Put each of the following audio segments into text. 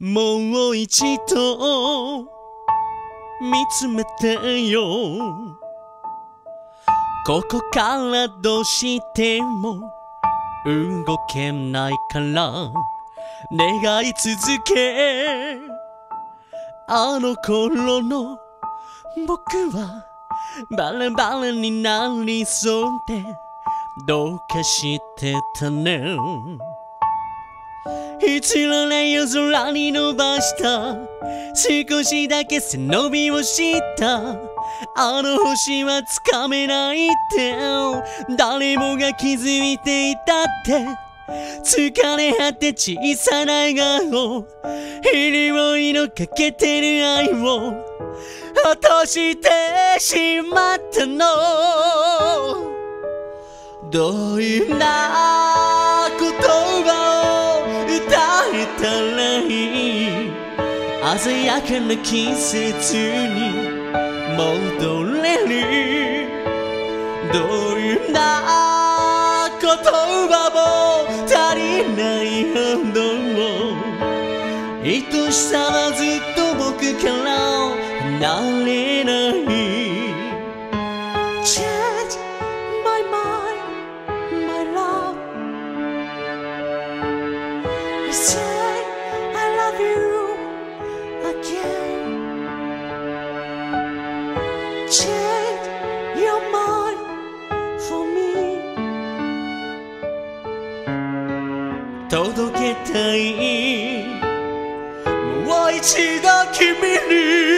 もう一度見つめてよ。ここからどうしても動けないから願い続け。あの頃の僕はバラバラになりそうでどうかしてたね。いつらない夜空に伸ばした。少しだけ背伸びをした。あの星はつかめないって。誰もが気づいていたって。疲れ果て小さな笑顔。潤いのかけてる愛を。落としてしまったの？どんな言葉たらいい鮮やかな季節に戻れる。どんな言葉も足りないほど愛しさはずっと僕から離れない。Change your mind for me 届けたいもう一度君に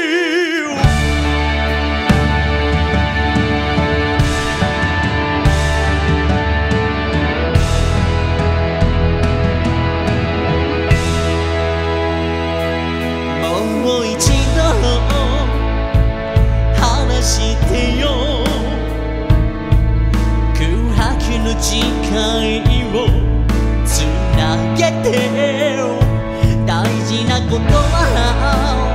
の誓いをつなげて大事なことは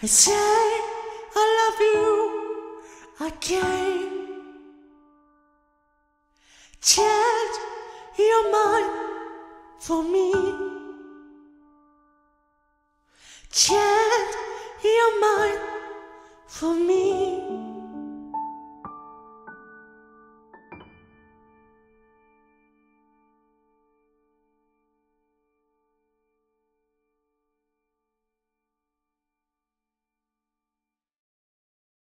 I say I love you again. Change your mind for me. Change your mind for me.